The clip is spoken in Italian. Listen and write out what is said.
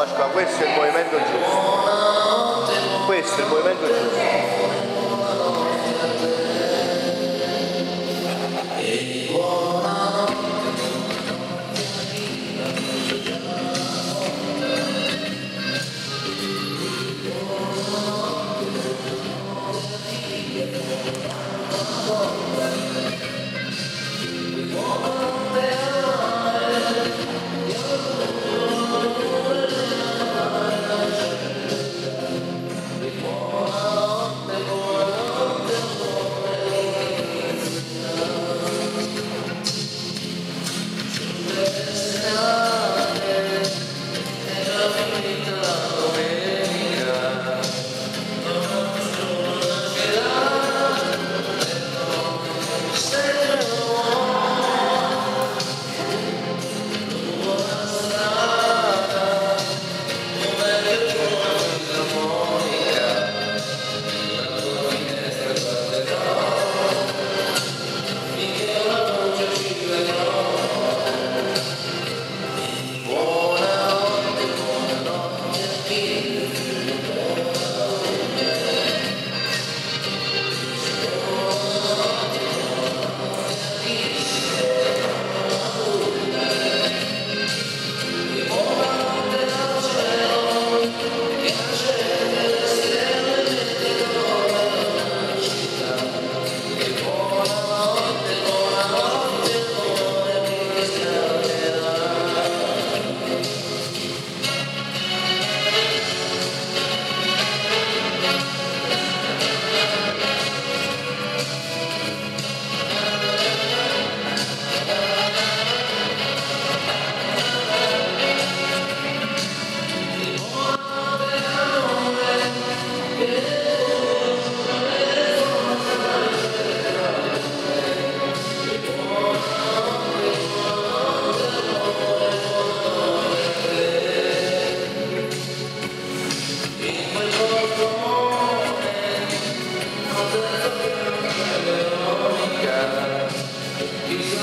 Pasqua, questo è il movimento giusto. Questo è il movimento giusto. Peace.